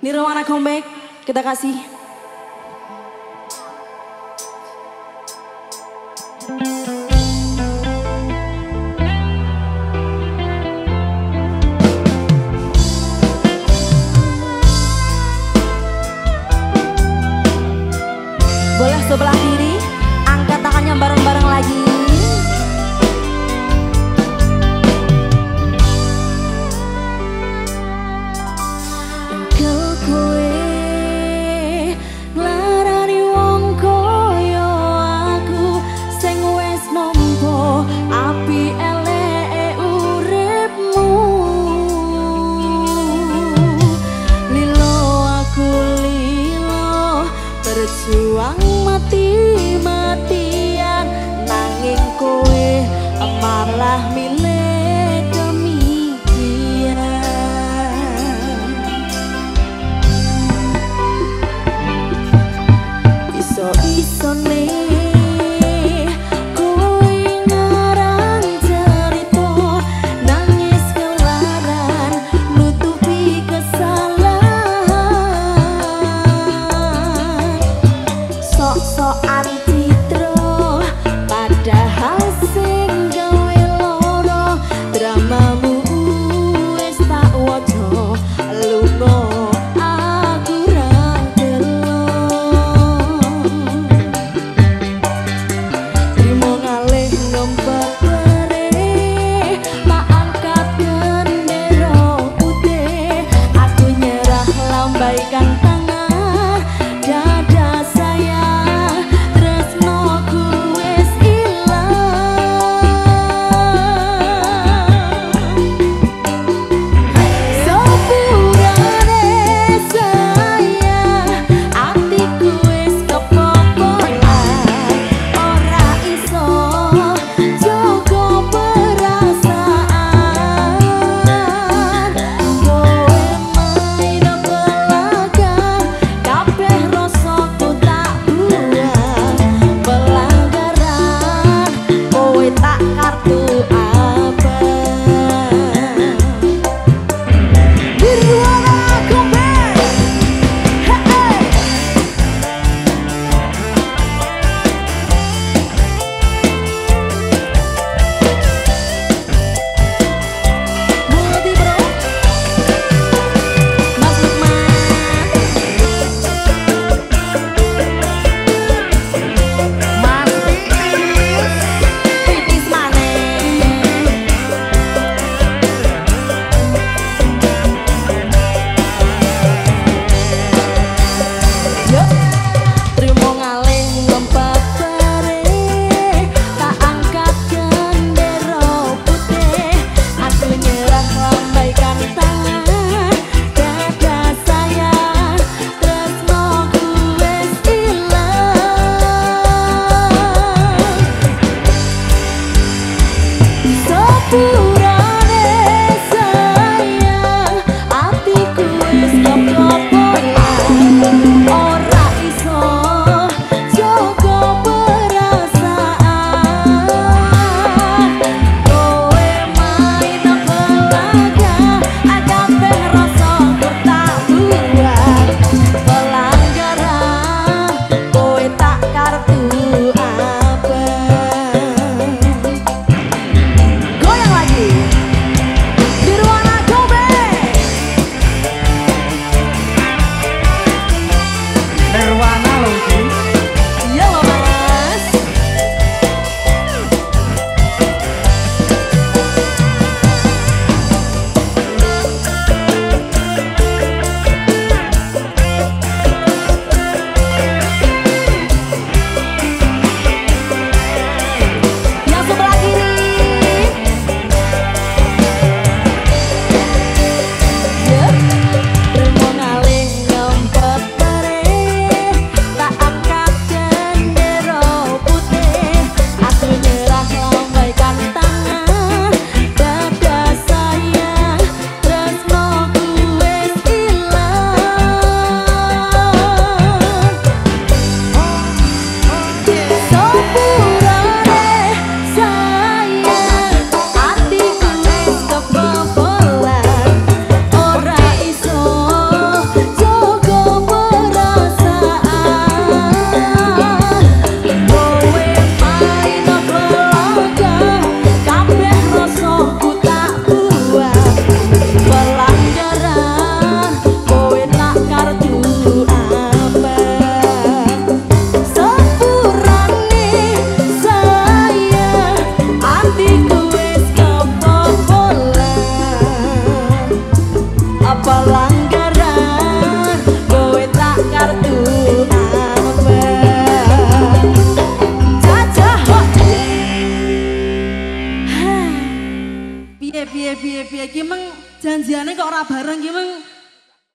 Nirwana comeback kita kasih juang mati-matian nanging kowe malah milih kemikian iso iso ya, ki meng janjiannya kok ora bareng ki meng